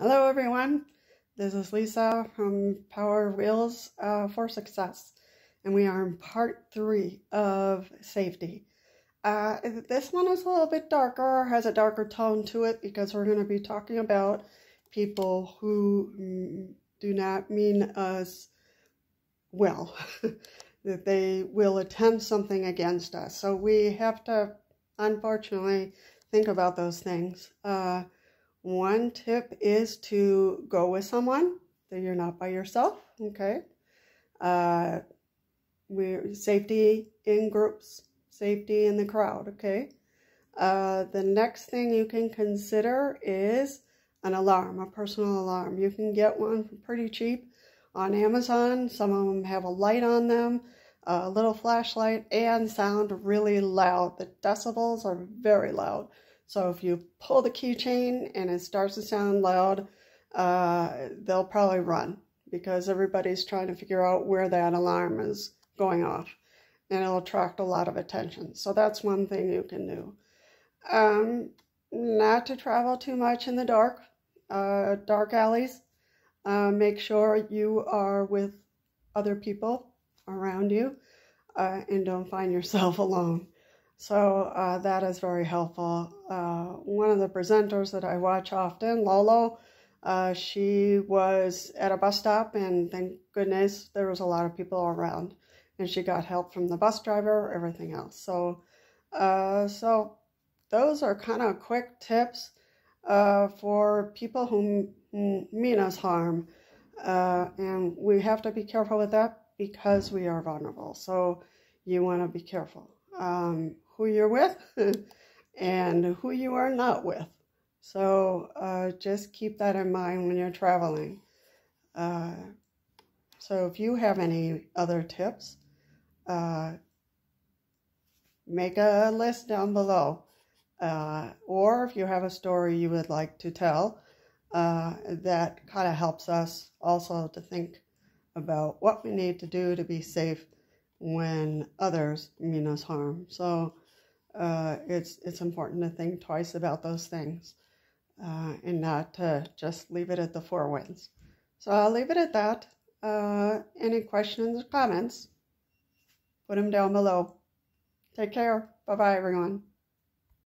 Hello, everyone. This is Lisa from Power Wheels uh, for Success, and we are in part three of safety. Uh, this one is a little bit darker, has a darker tone to it because we're going to be talking about people who do not mean us well, that they will attempt something against us. So we have to, unfortunately, think about those things. Uh, one tip is to go with someone, that you're not by yourself, okay? Uh, we safety in groups, safety in the crowd, okay? Uh, the next thing you can consider is an alarm, a personal alarm. You can get one pretty cheap on Amazon. Some of them have a light on them, a little flashlight, and sound really loud. The decibels are very loud. So if you pull the keychain and it starts to sound loud, uh, they'll probably run because everybody's trying to figure out where that alarm is going off and it'll attract a lot of attention. So that's one thing you can do. Um, not to travel too much in the dark, uh, dark alleys. Uh, make sure you are with other people around you uh, and don't find yourself alone. So uh, that is very helpful. Uh, one of the presenters that I watch often, Lolo, uh, she was at a bus stop and thank goodness there was a lot of people around and she got help from the bus driver, everything else. So, uh, so those are kind of quick tips uh, for people who mean us harm. Uh, and we have to be careful with that because we are vulnerable. So you want to be careful. Um, who you're with and who you are not with. So uh, just keep that in mind when you're traveling. Uh, so if you have any other tips, uh, make a list down below. Uh, or if you have a story you would like to tell, uh, that kind of helps us also to think about what we need to do to be safe when others mean us harm. So uh, it's it's important to think twice about those things uh, and not to just leave it at the four winds. So I'll leave it at that. Uh, any questions or comments, put them down below. Take care. Bye bye, everyone.